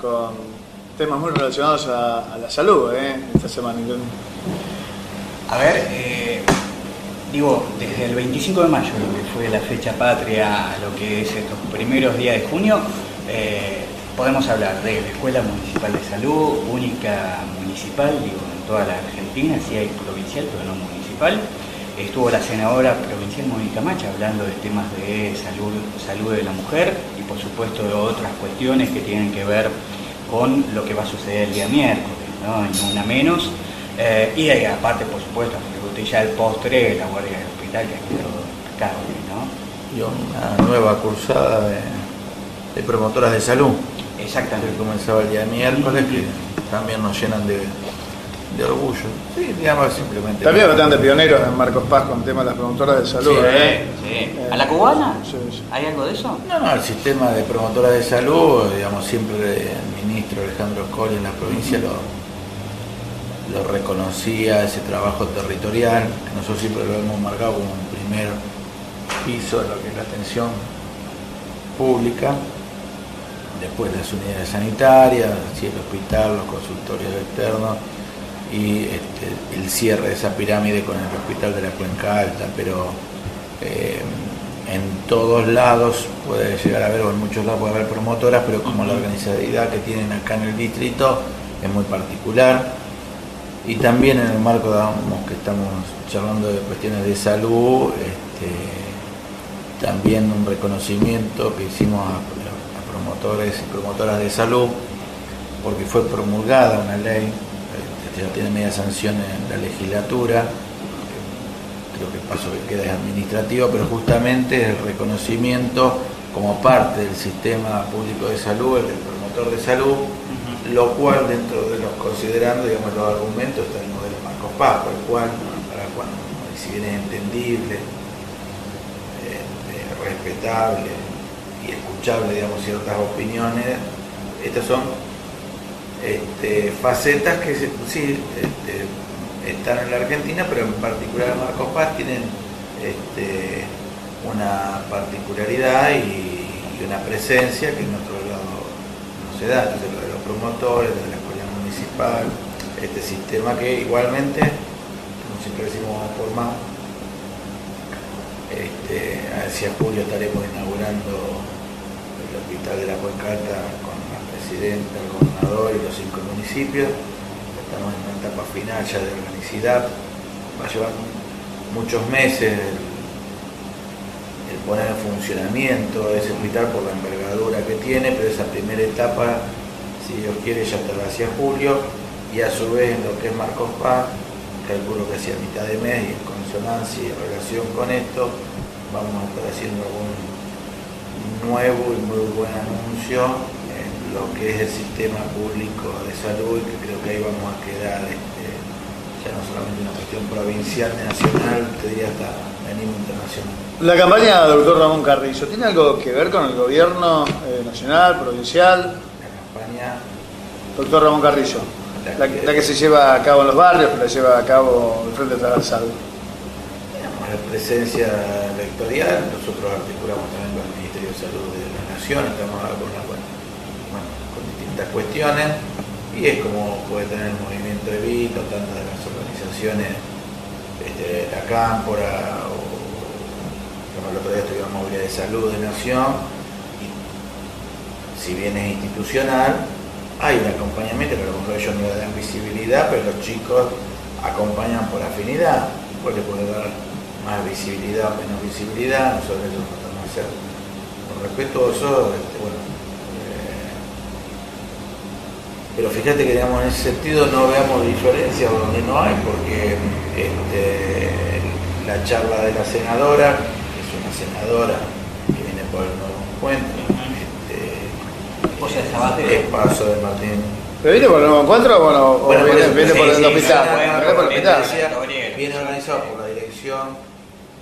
con temas muy relacionados a, la salud ¿eh? esta semana. A ver, eh, digo, desde el 25 de mayo, lo que fue la fecha patria, lo que es estos primeros días de junio, eh, podemos hablar de la Escuela Municipal de Salud, única municipal, digo, en toda la Argentina, sí hay provincial, pero no municipal. Estuvo la senadora provincial Mónica Macha hablando de temas de salud, salud de la mujer y por supuesto de otras cuestiones que tienen que ver con lo que va a suceder el día miércoles, ¿no? En una menos. Eh, y ahí, aparte, por supuesto, ya el postre, la guardia del hospital, que ha quedado impecable, ¿no? Y una nueva cursada de, promotoras de salud. Exactamente. Que comenzaba el día miércoles, que también nos llenan de, de orgullo. Sí, digamos simplemente. También bastante pioneros en Marcos Paz con el tema de las promotoras de salud. Sí, ¿eh? sí. ¿A la cubana? Sí, ¿Hay algo de eso? No, no, el sistema de promotoras de salud, digamos, siempre el ministro Alejandro Coll en la provincia lo, lo reconocía ese trabajo territorial, que nosotros siempre lo hemos marcado como un primer piso de lo que es la atención pública, después las unidades sanitarias, el hospital, los consultorios externos y este, el cierre de esa pirámide con el hospital de la Cuenca Alta, pero eh, en todos lados puede llegar a haber, o en muchos lados puede haber promotoras, pero como la organizabilidad que tienen acá en el distrito es muy particular. Y también en el marco que estamos charlando de cuestiones de salud, este, también un reconocimiento que hicimos a, a promotores y promotoras de salud, porque fue promulgada una ley ya tiene media sanción en la legislatura, creo que el paso que queda es administrativo, pero justamente el reconocimiento como parte del sistema público de salud, el promotor de salud, lo cual dentro de los considerando, digamos, los argumentos está el modelo Marcos Paz, por el cual, para cuando, si bien es entendible, eh, respetable y escuchable, digamos, ciertas opiniones, estas son este, facetas que sí este, están en la Argentina, pero en particular Marcos Paz tienen este, una particularidad y, una presencia que en otro lado no se da, entonces lo de los promotores, de la escuela municipal, este sistema que igualmente, como siempre decimos, por más, este, hacia julio estaremos inaugurando el hospital de la Cuenca con la presidenta, y los cinco municipios. Estamos en una etapa final ya de organicidad. Va a llevar muchos meses el, poner en funcionamiento ese hospital por la envergadura que tiene, pero esa primera etapa, si Dios quiere, ya estará hacia julio y a su vez en lo que es Marcos Paz, calculo que hacia mitad de mes y en consonancia y en relación con esto, vamos a estar haciendo algún nuevo y muy buen anuncio lo que es el sistema público de salud y que creo que ahí vamos a quedar este, ya no solamente una cuestión provincial, nacional, te diría hasta a nivel internacional. La campaña del doctor Ramón Carrizo, ¿tiene algo que ver con el gobierno eh, nacional, provincial? La campaña... Doctor Ramón Carrizo, la, que, se lleva a cabo en los barrios, que la lleva a cabo el Frente Transversal. La presencia electoral, nosotros articulamos también con el Ministerio de Salud de la Nación, estamos con la cuestiones y es como puede tener el movimiento Evita, tantas de las organizaciones, este, la Cámpora, o como el otro día estuvimos Movilidad de Salud de Nación, y si bien es institucional, hay un acompañamiento que a lo mejor ellos no le dan visibilidad, pero los chicos acompañan por afinidad, porque puede dar más visibilidad o menos visibilidad, nosotros ellos tratamos de ser respetuosos, este, bueno, pero fíjate que digamos, en ese sentido no veamos diferencias donde no hay, porque este, la charla de la senadora, que es una senadora que viene por el nuevo encuentro, este, o sea, es paso de Martín. ¿Pero viene por el nuevo encuentro o, bueno, bueno, viene, por, viene sí, por el sí, hospital? Viene, el organizado por la dirección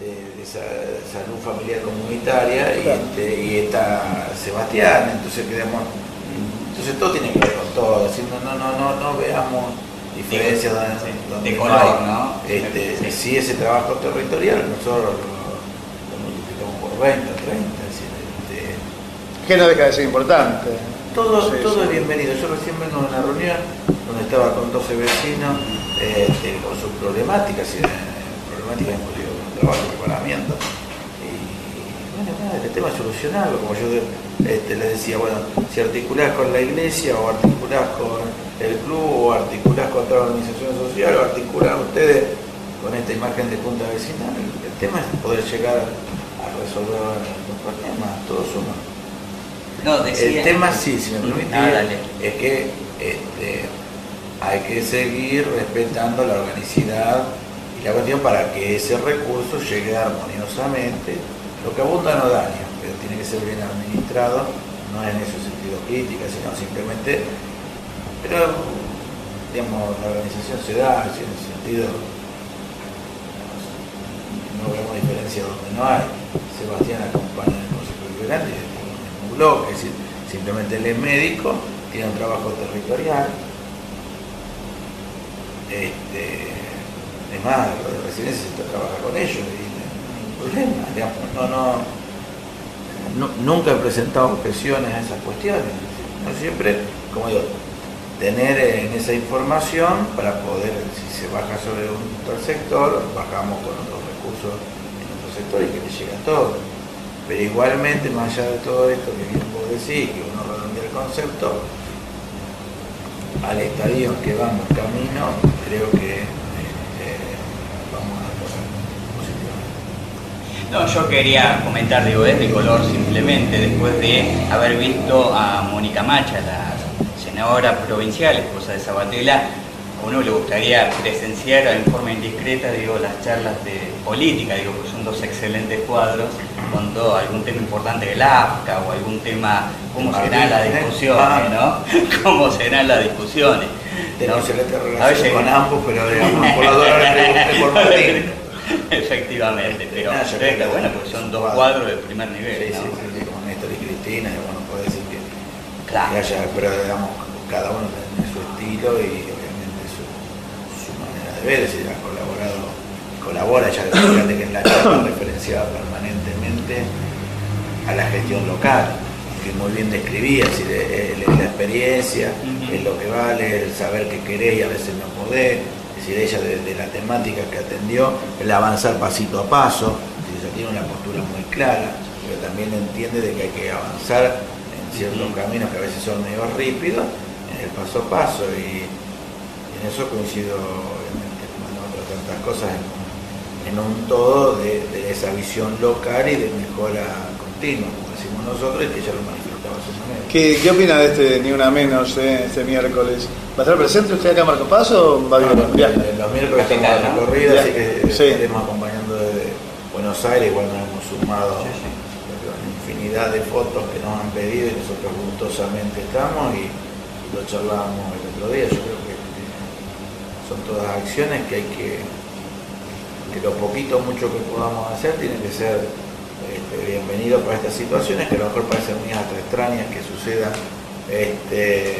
de, de salud familiar comunitaria y, este, y está Sebastián, entonces quedamos entonces todo tiene que ver con todo, no, no, no, no veamos diferencias donde, de color, ¿no? Este, Si ese trabajo territorial nosotros lo, multiplicamos por 20, 30, es decir, este, que no deja de ser importante. todo, Sí, todo sí. es bienvenido. Yo recién vengo de una reunión donde estaba con 12 vecinos este, con sus problemáticas, y, eh, problemáticas inclusive con trabajo, preparamiento. Y bueno, nada, el tema es solucionarlo, como yo este, le decía, bueno, si articulás con la iglesia o articulás con el club o articulás con otra organización social o articulás ustedes con esta imagen de punta vecinal, el, el tema es poder llegar a resolver los problemas, todos uno. No, decía... El tema, sí, si me permite, Ah, es que este, hay que seguir respetando la organicidad y la cuestión para que ese recurso llegue armoniosamente. Lo que abunda no daña, tiene que ser bien administrado, no en ese sentido crítica, sino simplemente, pero digamos, la organización se da, en ese sentido no vemos diferencia donde no hay. Sebastián acompaña en el Consejo Liberante en mismo bloque, es decir, simplemente él es médico, tiene un trabajo territorial. Este, es más, lo de residencia trabaja con ellos y no hay ningún problema. digamos, no, no, nu- nunca he presentado objeciones a esas cuestiones. No siempre, como digo, tener en esa información para poder, si se baja sobre un tal sector, bajamos con otros recursos en otro sector y que le llegue a todos. Pero igualmente, más allá de todo esto que bien vos decís, que uno redondea el concepto, al estadio que vamos camino, creo que eh, vamos a pasar positivamente. No, yo quería comentar, digo, es de color simplemente, después de haber visto a Mónica Macha, la senadora provincial, esposa de Sabatella, a uno le gustaría presenciar en forma indiscreta, digo, las charlas de política, digo, que son dos excelentes cuadros, cuando algún tema importante del AFCA o algún tema, cómo serán las discusiones, ¿no? ¿Cómo serán las discusiones? Tengo ¿no? excelente A relación veces- con ambos, pero digamos, por la le pregunté por Martín. Efectivamente, pero yo pero bueno, pues son dos cuadros. de primer nivel, sí, ¿no? sí, sí, como Néstor y Cristina, y bueno, puede decir que, Claro. que haya, pero digamos, cada uno tiene su estilo y obviamente su, su manera de ver, decir, ha colaborado, colabora, ya fíjate que en la charla referenciaba permanentemente a la gestión local, que muy bien describía, es decir, el- el- la experiencia, es lo que vale, el saber que querés y a veces no podés, decir, ella de, de la temática que atendió, el avanzar pasito a paso, ella tiene una postura muy clara, pero también entiende de que hay que avanzar en ciertos caminos que a veces son medio rípidos, en el paso a paso, y, y en eso coincido, obviamente, como otras tantas cosas, en, un- en un todo de, de esa visión local y de mejora continua, como decimos nosotros, y que ella lo manifestaba a su manera. ¿Qué, qué opina de este Ni Una Menos eh, este miércoles? ¿Va a estar presente usted acá, Marco Paso, o va a vivir en los miércoles de ¿no? recorrida, así que Sí. estaremos acompañando desde Buenos Aires, igual nos hemos sumado Sí, infinidad de fotos que nos han pedido y nosotros gustosamente estamos y, lo charlábamos el otro día. Yo creo que, que son todas acciones que hay que, que lo poquito o mucho que podamos hacer tiene que ser este, bienvenido para estas situaciones que a lo mejor parecen muy hasta extrañas que sucedan este,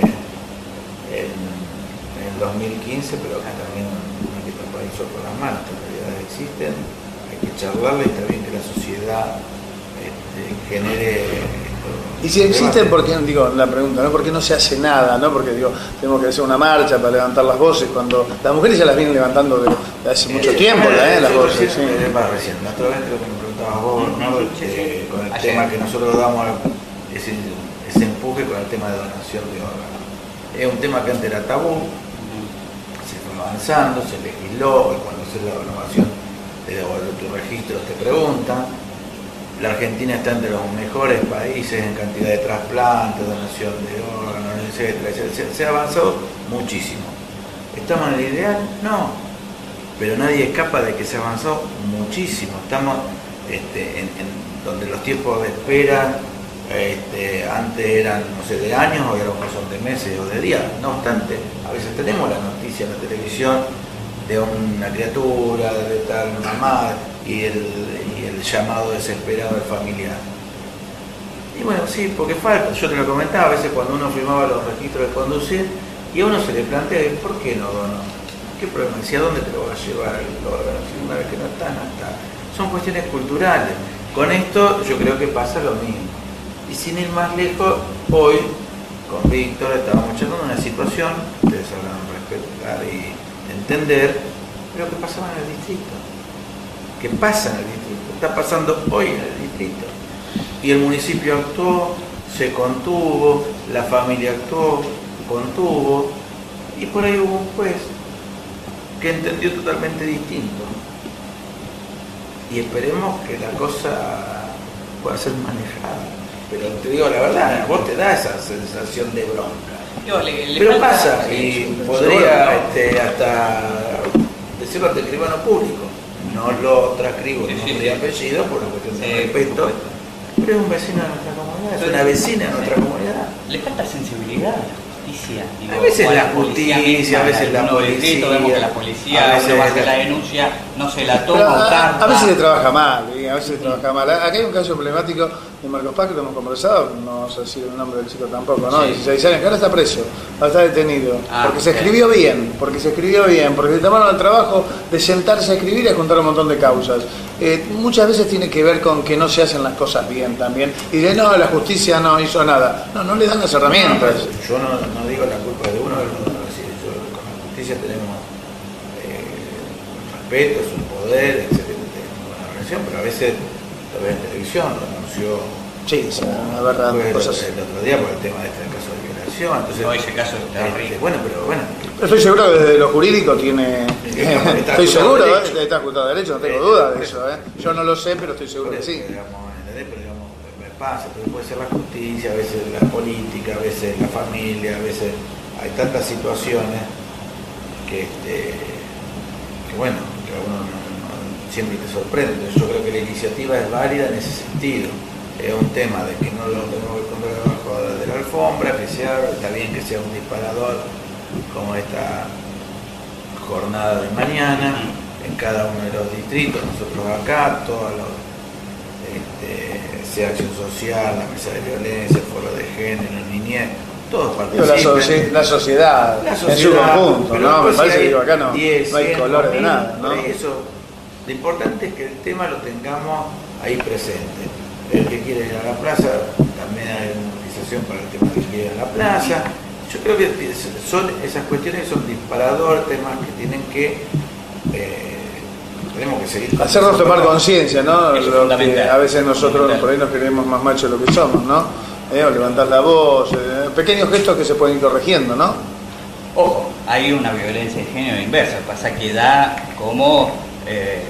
2015, pero que también no hay que tapar el sol con las manos, estas realidades existen, hay que charlarle y está bien que la sociedad este, genere esto, Y si existen. ¿por qué, digo, la pregunta, ¿no? ¿Por qué no se hace nada, no? Porque, digo, tenemos que hacer una marcha para levantar las voces, cuando las mujeres ya las vienen levantando de, de hace mucho Eh, tiempo, bueno, ¿eh? Las yo voces, recién, sí. eh, recién, la otra vez creo que me preguntabas vos, ¿no? Ujú, Este, con el Ayer. tema que nosotros damos, ese, ese empuje con el tema de donación de órganos. Es un tema que antes era tabú, avanzando, se legisló, y cuando haces la renovación de, de tu registro te preguntan. La Argentina está entre los mejores países en cantidad de trasplantes, donación de órganos, etcétera. Se, se- ha avanzado muchísimo. ¿Estamos en el ideal? No. Pero nadie escapa de que se ha avanzado muchísimo. Estamos este, en donde los tiempos de espera este, antes eran, no sé, de años, hoy a lo mejor son de meses o de días. No obstante, a veces tenemos la noticia en la televisión de una criatura, de tal mamá, y el, y el llamado desesperado del familiar. Y bueno, sí, porque falta, yo te lo comentaba, a veces cuando uno firmaba los registros de conducir, y a uno se le plantea, ¿y ¿por qué no? ¿Qué problema? A dónde te lo va a llevar el órgano, si una vez que no está, no está. Son cuestiones culturales. Con esto yo creo que pasa lo mismo. Y sin ir más lejos, hoy con Víctor, estábamos charlando una situación, ustedes sabrán respetar y entender, pero que pasaba en el distrito. Que pasa en el distrito, está pasando hoy en el distrito. Y el municipio actuó, se contuvo, la familia actuó, contuvo, y por ahí hubo un juez que entendió totalmente distinto. Y esperemos que la cosa pueda ser manejada. Pero te digo la verdad, vos te da esa sensación de bronca. Digo, le- le Pero pasa, y sí, podría este, hasta decirlo ante el escribano público. No lo transcribo Sí, nombre sí. y apellido por una cuestión Sí, de respeto. Pero es un vecino de nuestra comunidad, es una vecina de nuestra comunidad. Le falta sensibilidad a la justicia. digo, A veces la justicia, a veces la policía, vemos que la a policía, veces a hacer la- la denuncia, no se la toma, a, a veces se trabaja mal, ¿eh? a veces se trabaja mal. Acá hay un caso emblemático de Marcos Paz que lo hemos conversado, no vamos a decir el nombre del chico tampoco, ¿no? Sí. 16 años, que ahora está preso, ahora está detenido, Ah, porque se escribió bien, porque se escribió bien, porque se tomaron el trabajo de sentarse a escribir y a juntar un montón de causas. Eh, muchas veces tiene que ver con que no se hacen las cosas bien también, y de no, la justicia no hizo nada. No, no le dan las herramientas. Yo no, no digo la culpa de uno o del otro, es decir, yo con la justicia tenemos eh, respeto, es un poder, etcétera, tenemos buena relación, pero a veces lo ves en televisión, lo anunció Sí, sí, una verdad, fue el, cosas. el otro día por el tema de este caso de violación. Entonces, No, ese caso es terrible. este, bueno, pero bueno, Estoy seguro que desde lo jurídico tiene. Está estoy seguro, a ¿eh? está ajustado a derecho, no tengo duda de eso. ¿eh? Yo no lo sé, pero estoy seguro que sí. Pero digamos, me pasa, entonces puede ser la justicia, a veces la política, a veces la familia, a veces hay tantas situaciones que, este, que bueno, que a uno no- no- siempre te sorprende. Yo creo que la iniciativa es válida en ese sentido. Es un tema de que no lo tenemos que poner debajo de la alfombra, que sea, está bien que sea un disparador como esta jornada de mañana en cada uno de los distritos, nosotros acá, todos los, este, sea acción social, la mesa de violencia, foro de género, niñez, todos Digo, la, socie- la sociedad, La en su conjunto, ¿no? Me parece que acá no, 10, no hay 100, colores de 1000, nada, ¿no? Eso, lo importante es que el tema lo tengamos ahí presente. El que quiere ir a la plaza, también hay una movilización para el tema que quiere ir a la plaza. Yo creo que son esas cuestiones que son disparadores, temas que tienen que, eh, tenemos que seguir. Hacernos tomar conciencia, ¿no? Lo que a veces nosotros por ahí nos creemos más machos de lo que somos, ¿no? Eh, o levantar la voz, eh, pequeños gestos que se pueden ir corrigiendo, ¿no? Ojo, hay una violencia de género inversa, pasa que da como eh,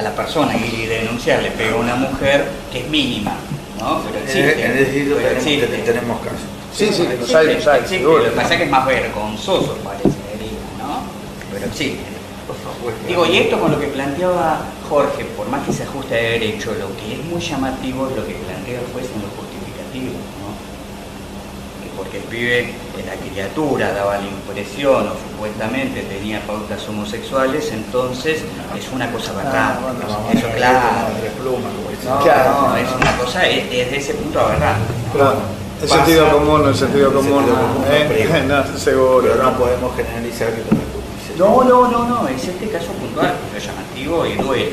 a la persona ir y denunciar, le pega a una mujer que es mínima, ¿no? Pero existe. en el pero tenemos, existe. tenemos casos. Sí, sí, Pero los hay, existe, los hay, existe. seguro. Lo que pasa es que es más vergonzoso, parecería, ¿no? Pero existe. Digo, y esto con lo que planteaba Jorge, por más que se ajuste a derecho, lo que es muy llamativo es lo que plantea el juez en lo justificativo, ¿no? Que porque el pibe era criatura, daba la impresión o supuestamente tenía pautas homosexuales, entonces es una cosa Ah, bueno, La mamá Eso claro. No, Claro. no, es una cosa, es, es de ese punto aberrante. Pero el Pasa- sentido común, el sentido el común, sentido común ¿eh? no seguro. Pero no podemos generalizar que. No, no, no, no, es este caso puntual, es llamativo y duele.